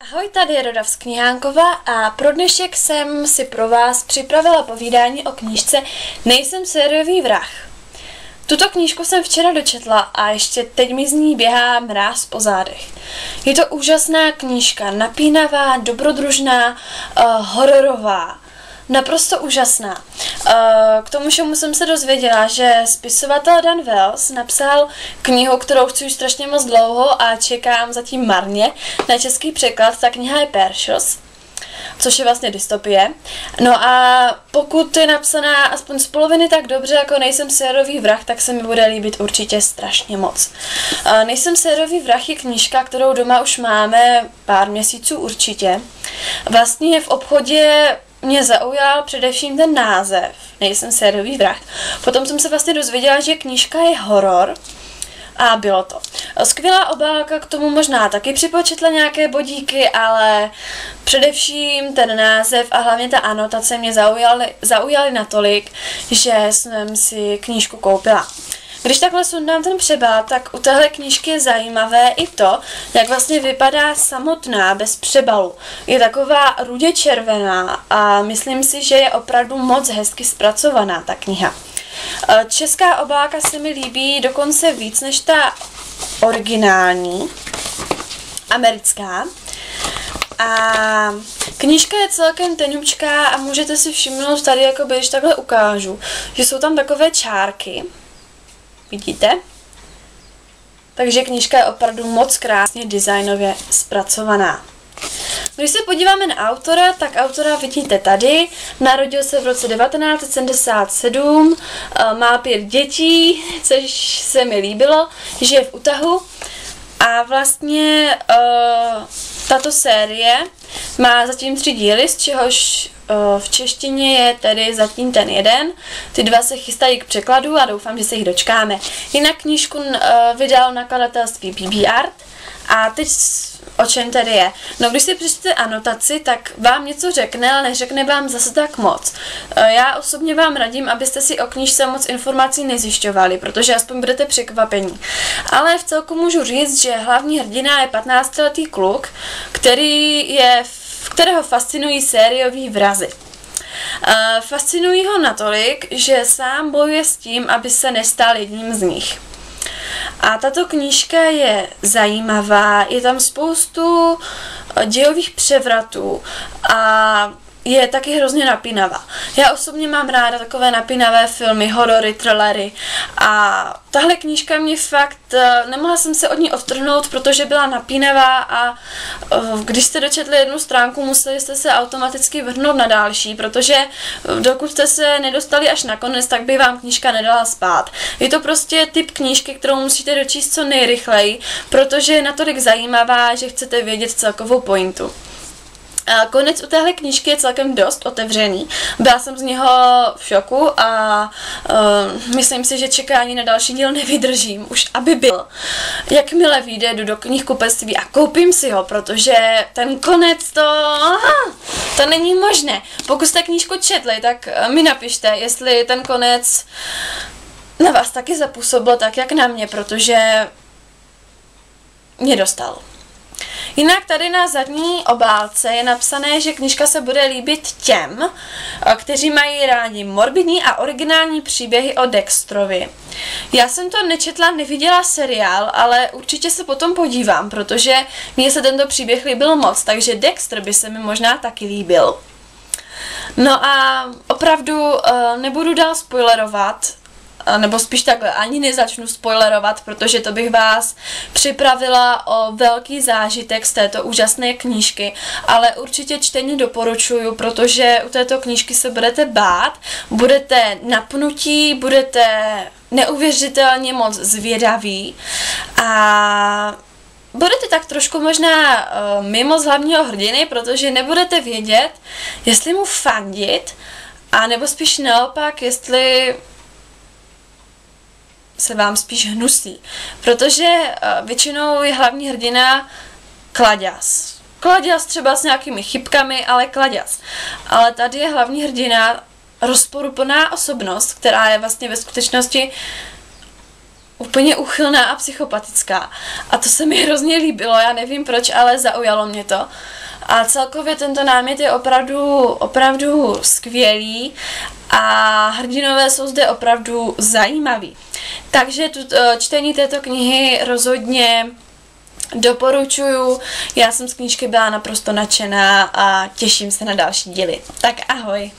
Ahoj, tady je Roda Knihánkova a pro dnešek jsem si pro vás připravila povídání o knížce Nejsem sériový vrah. Tuto knížku jsem včera dočetla a ještě teď mi z ní běhá mráz po zádech. Je to úžasná knížka, napínavá, dobrodružná, uh, hororová naprosto úžasná. Eh, k tomu všemu jsem se dozvěděla, že spisovatel Dan Wells napsal knihu, kterou chci už strašně moc dlouho a čekám zatím marně na český překlad. Ta kniha je Peršos což je vlastně dystopie. No a pokud je napsaná aspoň z poloviny tak dobře, jako nejsem sérový vrah, tak se mi bude líbit určitě strašně moc. Uh, nejsem sérový vrah je knížka, kterou doma už máme pár měsíců určitě. Vlastně je v obchodě mě zaujal především ten název, nejsem sérový vrah. Potom jsem se vlastně dozvěděla, že knížka je horor, a bylo to. Skvělá obálka, k tomu možná taky připočetla nějaké bodíky, ale především ten název a hlavně ta anotace mě zaujaly, zaujaly natolik, že jsem si knížku koupila. Když takhle sundám ten přebal, tak u téhle knížky je zajímavé i to, jak vlastně vypadá samotná bez přebalu. Je taková rudě červená a myslím si, že je opravdu moc hezky zpracovaná ta kniha. E, česká obálka se mi líbí dokonce víc než ta originální, americká. A knížka je celkem tenučká a můžete si všimnout tady, jako když takhle ukážu, že jsou tam takové čárky, Vidíte? Takže knížka je opravdu moc krásně designově zpracovaná. Když se podíváme na autora, tak autora vidíte tady. Narodil se v roce 1977, eh, má pět dětí, což se mi líbilo, žije v Utahu. A vlastně uh, tato série má zatím tři díly, z čehož v češtině je tedy zatím ten jeden. Ty dva se chystají k překladu a doufám, že se jich dočkáme. Jinak knížku vydal nakladatelství BB Art a teď o čem tedy je? No když si přečtete anotaci, tak vám něco řekne, ale neřekne vám zase tak moc. Já osobně vám radím, abyste si o knížce moc informací nezjišťovali, protože aspoň budete překvapení. Ale v celku můžu říct, že hlavní hrdina je 15-letý kluk, který je v kterého fascinují sériový vrazy. Uh, fascinují ho natolik, že sám bojuje s tím, aby se nestal jedním z nich. A tato knížka je zajímavá, je tam spoustu dějových převratů a je taky hrozně napínavá. Já osobně mám ráda takové napínavé filmy, horory, thrillery a tahle knížka mě fakt, eh, nemohla jsem se od ní odtrhnout, protože byla napínavá a eh, když jste dočetli jednu stránku, museli jste se automaticky vrhnout na další, protože eh, dokud jste se nedostali až na konec, tak by vám knížka nedala spát. Je to prostě typ knížky, kterou musíte dočíst co nejrychleji, protože je natolik zajímavá, že chcete vědět celkovou pointu. Konec u téhle knížky je celkem dost otevřený. Byla jsem z něho v šoku a uh, myslím si, že čekání na další díl nevydržím, už aby byl. Jakmile vyjde, jdu do knihkupectví a koupím si ho, protože ten konec to... Aha, to není možné. Pokud jste knížku četli, tak eh, mi napište, jestli ten konec na vás taky zapůsobil tak, jak na mě, protože mě dostal. Jinak tady na zadní obálce je napsané, že knižka se bude líbit těm, eh, kteří mají rádi morbidní a originální příběhy o Dextrovi. Já jsem to nečetla, neviděla seriál, ale určitě se potom podívám, protože mně se tento příběh líbil moc, takže Dexter by se mi možná taky líbil. No a opravdu uh, nebudu dál spoilerovat, nebo spíš takhle, ani nezačnu spoilerovat, protože to bych vás připravila o velký zážitek z této úžasné knížky, ale určitě čtení doporučuju, protože u této knížky se budete bát, budete napnutí, budete neuvěřitelně moc zvědaví a budete tak trošku možná uh, mimo z hlavního hrdiny, protože nebudete vědět, jestli mu fandit, a nebo spíš naopak, jestli se vám spíš hnusí. Protože uh, většinou je hlavní hrdina kladěs. Kladěs třeba s nějakými chybkami, ale kladěs. Ale tady je hlavní hrdina rozporuplná osobnost, která je vlastně ve skutečnosti úplně uchylná a psychopatická. A to se mi hrozně líbilo, já nevím proč, ale zaujalo mě to. A celkově tento námět je opravdu, opravdu skvělý a hrdinové jsou zde opravdu zajímaví. Takže tu, eh, čtení této knihy rozhodně doporučuju. Já jsem z knížky byla naprosto nadšená a těším se na další díly. Tak ahoj!